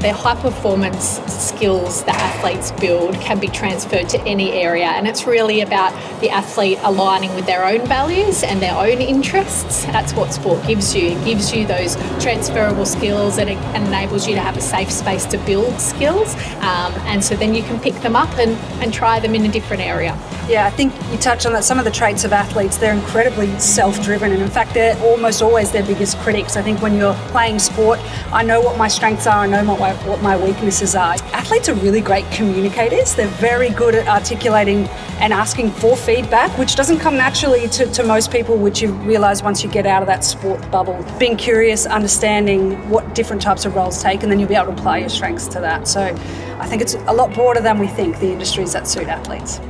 their high performance skills that athletes build can be transferred to any area. And it's really about the athlete aligning with their own values and their own interests. That's what sport gives you. It gives you those transferable skills and it enables you to have a safe space to build skills. Um, and so then you can pick them up and, and try them in a different area. Yeah, I think you touched on that. Some of the traits of athletes, they're incredibly self driven. And in fact, they're almost always their biggest critics. I think when you're playing sport, I know what my strengths are, I know what my, what my weaknesses are. Athletes are really great communicators. They're very good at articulating and asking for feedback, which doesn't come naturally to, to most people, which you realise once you get out of that sport bubble. Being curious, understanding what different types of roles take, and then you'll be able to apply your strengths to that. So I think it's a lot broader than we think, the industries that suit athletes.